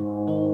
Bye.